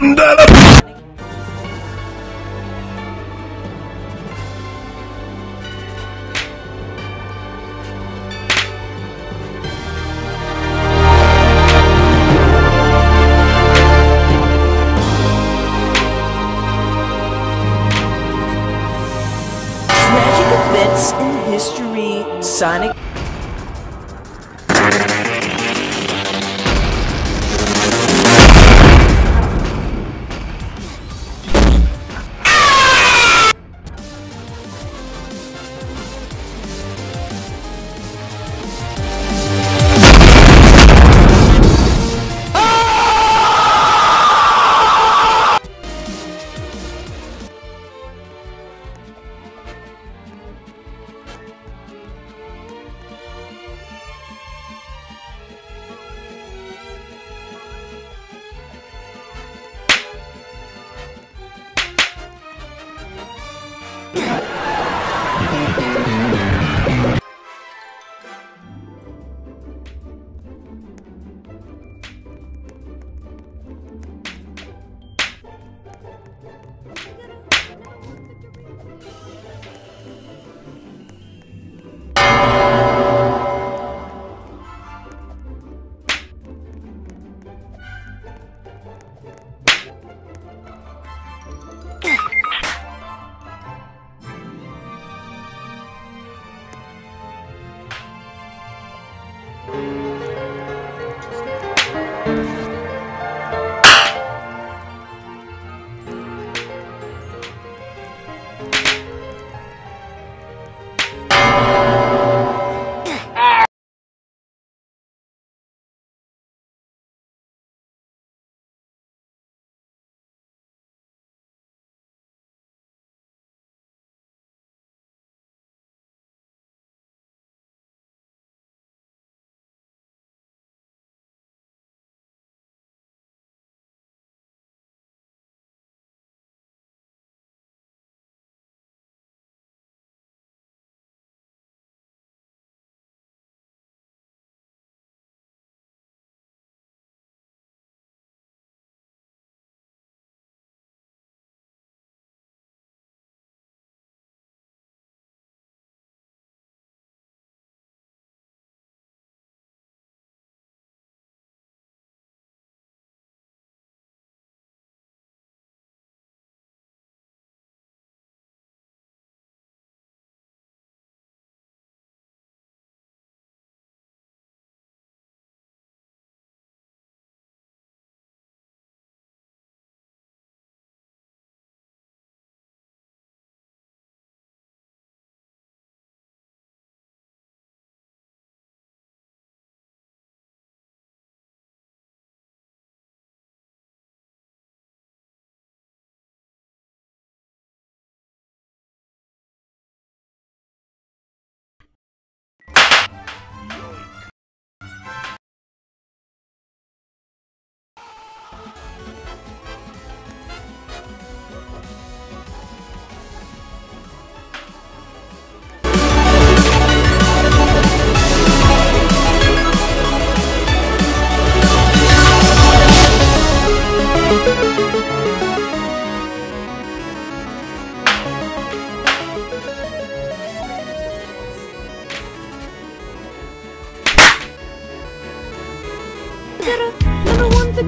Up. Events in history, Sonic.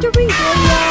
Victory royale